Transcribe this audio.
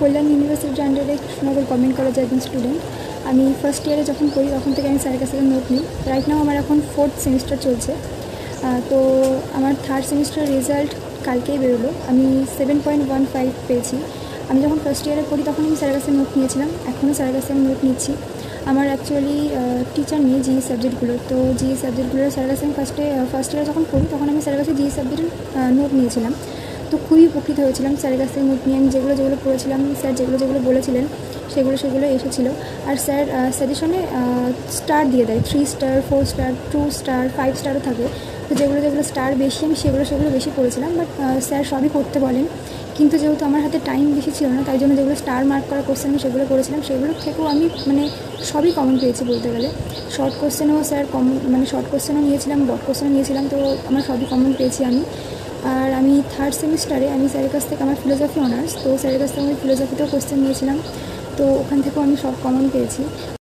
কল্যাণ ইউনিভার্সিটির আন্ডারে কৃষ্ণনগর গভর্নমেন্ট কলেজের একজন স্টুডেন্ট আমি ফার্স্ট ইয়ারে যখন পড়ি, তখন থেকে আমি স্যারের কাছ নোট নিই। রাইট নাও আমার এখন ফোর্থ সেমিস্টার চলছে। তো আমার থার্ড সেমিস্টার রেজাল্ট কালকেই বেরোলো। আমি সেভেন পয়েন্ট ওয়ান ফাইভ পেয়েছি। আমি যখন ফার্স্ট ইয়ারে পড়ি, তখন আমি স্যারের কাছে নোট নিয়েছিলাম। এখনও স্যারের কাছে আমি নোট নিচ্ছি। আমার অ্যাকচুয়ালি টিচার নেই জিই সাবজেক্টগুলো তো জিই সাবজেক্টগুলো স্যারের কাছে আমি ফার্স্টে ফার্স্ট ইয়ারে যখন পড়ি, তখন আমি স্যারের কাছে জিই সাবজেক্টের নোট নিয়েছিলাম। তো খুবই উপকৃত হয়েছিলাম স্যারের কাছ থেকে নোট নিয়ে। আমি যেগুলো যেগুলো পড়েছিলাম, স্যার যেগুলো যেগুলো বলেছিলেন, সেগুলো সেগুলো এসেছিল। আর স্যার সাজেশনে স্টার দিয়ে দেয়। Three star four star two star five স্টারও থাকে। তো যেগুলো যেগুলো স্টার বেশি, আমি সেগুলো সেগুলো বেশি পড়েছিলাম। বাট স্যার সবই করতে বলেন। কিন্তু যেহেতু আমার হাতে টাইম বেশি ছিল না, তাই জন্য যেগুলো স্টার মার্ক করা কোশ্চেন আমি সেগুলো করেছিলাম। সেগুলোর থেকেও আমি মানে সবই কমন পেয়েছি বলতে গেলে। শর্ট কোশ্চেনও স্যার কমন মানে শর্ট কোশ্চেনও নিয়েছিলাম বট কোশ্চেনও নিয়েছিলাম, তো আমার সবই কমন পেয়েছি আমি। আমি থার্ড সেমিস্টারে আমি স্যারের কাছ থেকে আমার ফিলোসফি অনার্স তো স্যারের কাছ থেকে আমি ফিলোসফিতেও কোশ্চেন নিয়েছিলাম, তো ওখান থেকেও আমি সব কমন পেয়েছি।